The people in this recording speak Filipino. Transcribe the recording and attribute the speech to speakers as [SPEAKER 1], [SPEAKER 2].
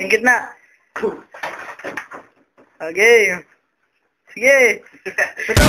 [SPEAKER 1] Yung gitna. Okay. Sige.